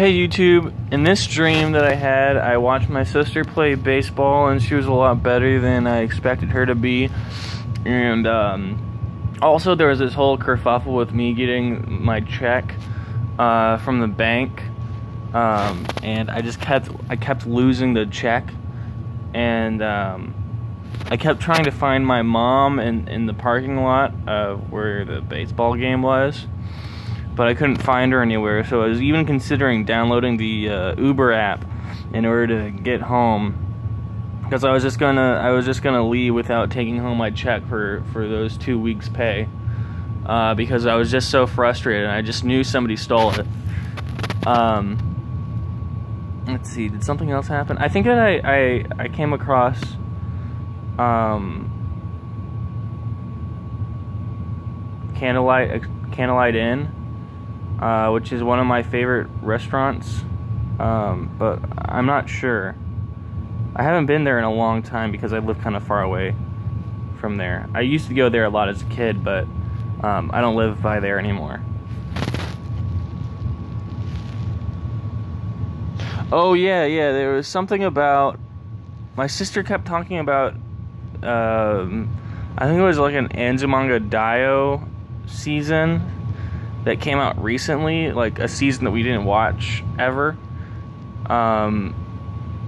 Hey YouTube, in this dream that I had, I watched my sister play baseball and she was a lot better than I expected her to be. And um, also there was this whole kerfuffle with me getting my check uh, from the bank. Um, and I just kept I kept losing the check and um, I kept trying to find my mom in, in the parking lot of where the baseball game was but I couldn't find her anywhere. So I was even considering downloading the uh, Uber app in order to get home because I was just gonna I was just gonna leave without taking home my check for for those two weeks' pay uh, because I was just so frustrated. And I just knew somebody stole it. Um, let's see, did something else happen? I think that I I, I came across um, Candlelight Candlelight Inn uh, which is one of my favorite restaurants. Um, but I'm not sure. I haven't been there in a long time because I live kind of far away from there. I used to go there a lot as a kid, but um, I don't live by there anymore. Oh yeah, yeah. There was something about my sister kept talking about. Um, I think it was like an Azumanga Daioh season that came out recently, like a season that we didn't watch ever. Um,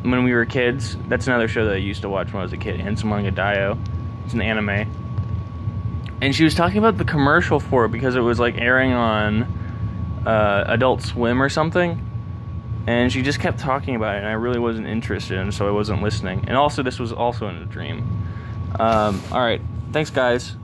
when we were kids, that's another show that I used to watch when I was a kid. Azumanga Daioh. It's an anime. And she was talking about the commercial for it because it was like airing on uh, Adult Swim or something. And she just kept talking about it, and I really wasn't interested, and so I wasn't listening. And also, this was also in a dream. Um, all right, thanks, guys.